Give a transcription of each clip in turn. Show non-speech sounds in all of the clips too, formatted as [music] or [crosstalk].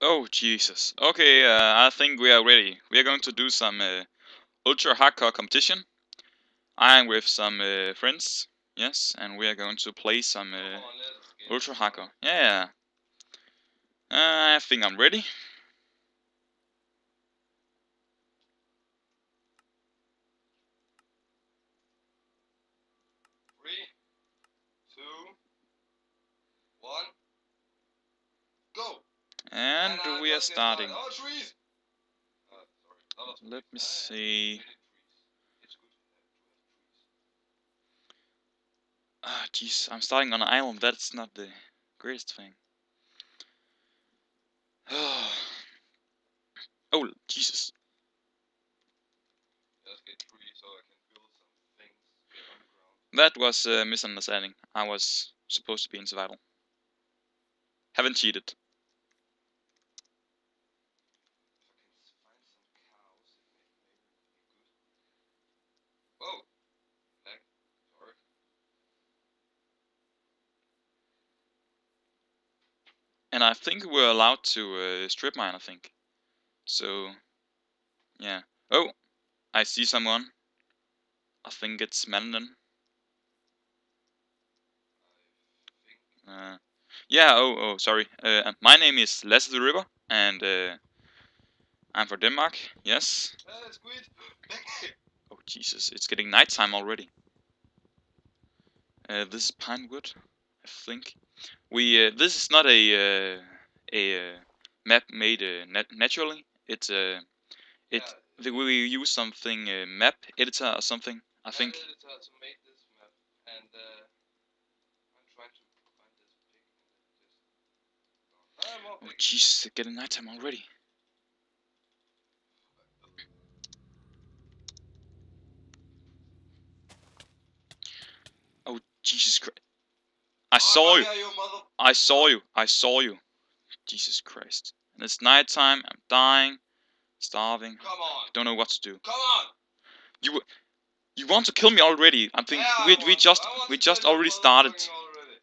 Oh Jesus. Okay, uh, I think we are ready. We are going to do some uh, ultra hardcore competition. I am with some uh, friends, yes, and we are going to play some uh, ultra hardcore. Yeah. Uh, I think I'm ready. Three, two, one, go! And we are starting. Oh, trees! Sorry. No, that's Let me see. Many trees. It's good to have, to have trees. Ah, jeez, I'm starting on an island. That's not the greatest thing. [sighs] oh, Jesus. Let's get trees so I can build some things get underground. That was a misunderstanding. I was supposed to be in survival. Haven't cheated. If I can s- find some cows, it may, maybe would be good. Whoa! Lag. Sorry. And I think we're allowed to uh, strip mine, I think. So, yeah. Oh, I see someone. I think it's Mandan. Uh, yeah, oh, oh, sorry. Uh, my name is Lasse the Ripper, and uh, I'm from Denmark, yes. Oh, Jesus, it's getting nighttime already. Uh, this is pine wood, I think. We, uh, this is not a, uh, a uh, map made uh, nat naturally. It's, uh, it, Yeah, we use something, uh, map editor or something, I think. I editor to make this map, and I'm trying to find this pig and then just. More Oh, jeez, it's getting nighttime already. Oh, Jesus Christ. I saw you. you. I saw you. I saw you. Jesus Christ. And it's nighttime. I'm dying. Starving. Come on! Don't know what to do. Come on! You want to kill me already? I think Yeah, I we we just we just already started. already.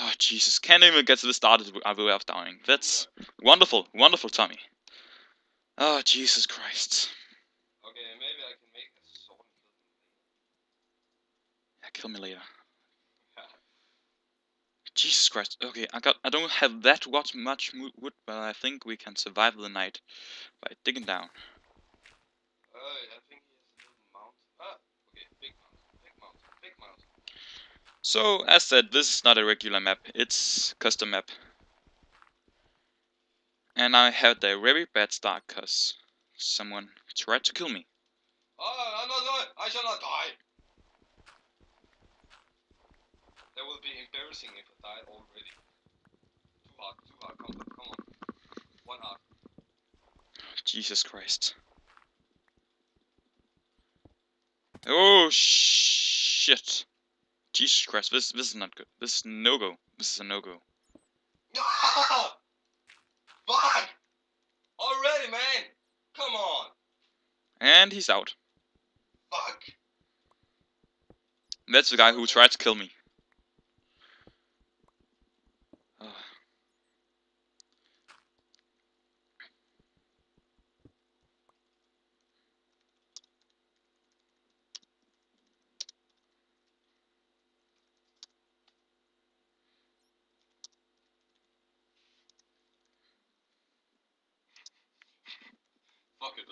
Oh Jesus! Can't even get to the start without dying. That's wonderful, wonderful, Tommy. Oh Jesus Christ! Okay, maybe I can make a sword and Yeah, kill me later. Jesus Christ. Okay, I got I don't have that much much wood, but I think we can survive the night by digging down. Uh, I think he has a little mount. Ah, okay, big mount, big mount, big mount. So as said, this is not a regular map. It's custom map. And I had a very bad start cause someone tried to kill me. Oh, I'm not dying. I shall not die. That will be embarrassing if I died already. Too hard, too hard. Come on, come on. One heart. Jesus Christ. Oh shit. Jesus Christ, this this is not good. This is no go. This is a no go. No! Fuck! Already, man! Come on! And he's out. Fuck! That's the guy who tried to kill me.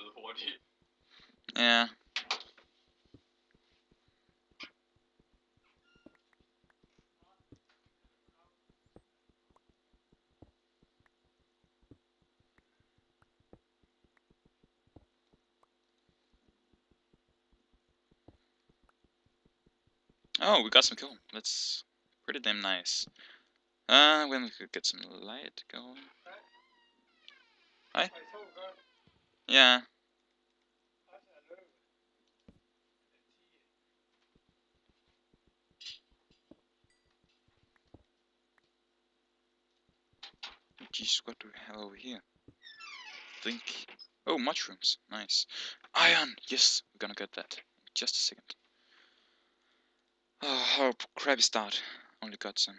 Little hurtigt. Yeah. Oh, we got some kill. That's pretty damn nice. Uh, when we could get some light going. Hej. Yeah. Jeez, what do we have over here? Think. Oh, mushrooms. Nice. Iron. Yes, we're gonna get that. Just a second. Oh, crappy start. Only got some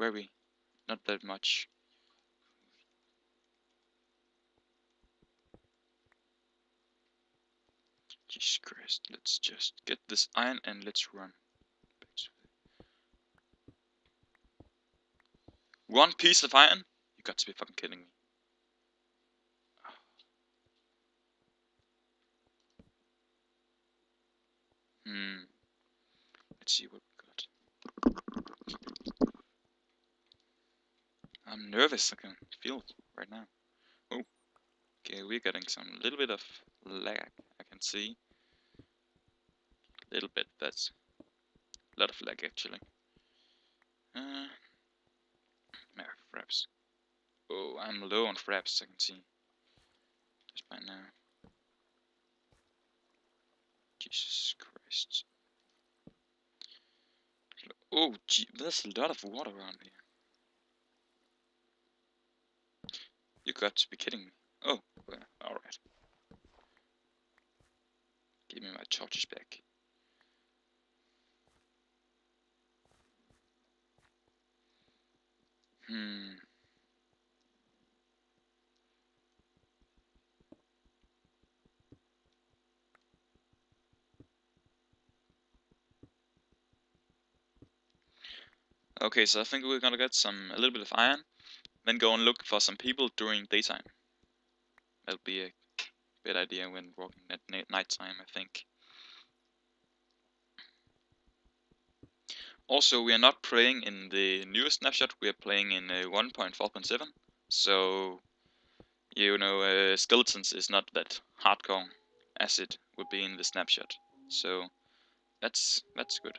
Very. Not that much. Jesus Christ. Let's just get this iron and let's run. One piece of iron? Got to be fucking kidding me. Hmm. Let's see what we got. I'm nervous. I can feel it right now. Oh. Okay, we're getting some little bit of lag. I can see. Little bit. That's a lot of lag actually. Uh, yeah, fraps. Oh, I'm low on fraps. I can see. Just by now. Jesus Christ. Oh, gee, there's a lot of water around here. You got to be kidding me. Oh, well, alright. Give me my torches back. Hmm. Okay, so I think we're gonna get some a little bit of iron, then go and look for some people during daytime. That'll be a good idea when walking at nighttime, I think. Also, we are not playing in the newest snapshot. We are playing in uh, 1.4.7, so you know uh, skeletons is not that hardcore as it would be in the snapshot. So that's that's good.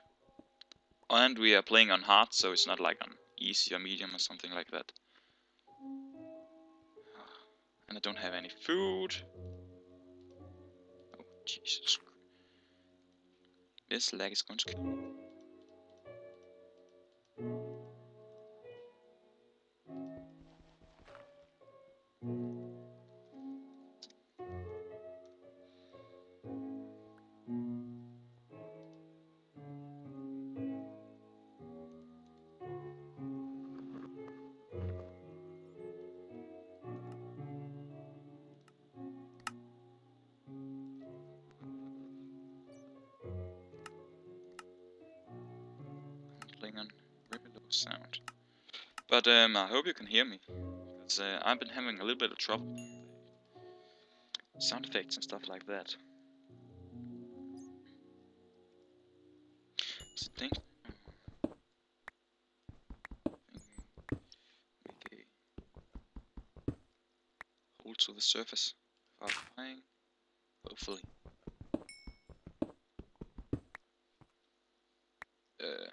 And we are playing on hard, so it's not like on easy or medium or something like that. And I don't have any food. Oh, Jesus. This lag is going to kill me. Sound. But um, I hope you can hear me. Because uh, I've been having a little bit of trouble sound effects and stuff like that. Hold to the surface flying. Hopefully. Uh,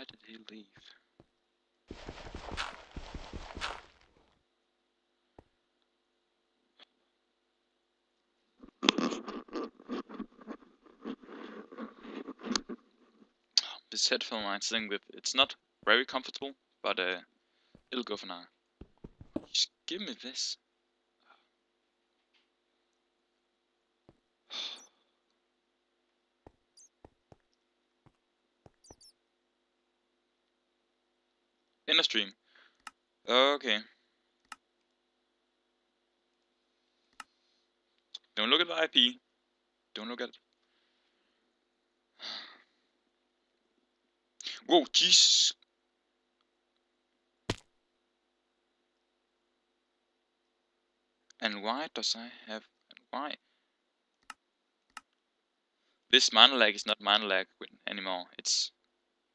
why did he leave? This headphone line thing with it's not very comfortable, but uh, it'll go for now. Just give me this. In a stream. Okay. Don't look at the IP. Don't look at. [sighs] Whoa, Jesus. And why does I have. Why? This mana lag is not mana lag anymore. It's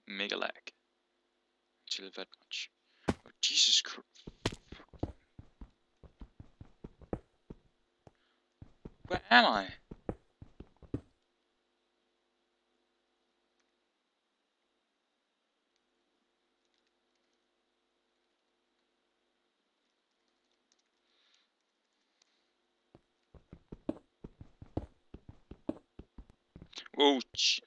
mega lag. Actually, that much. Oh, Jesus Christ. Where am I? Oh, J-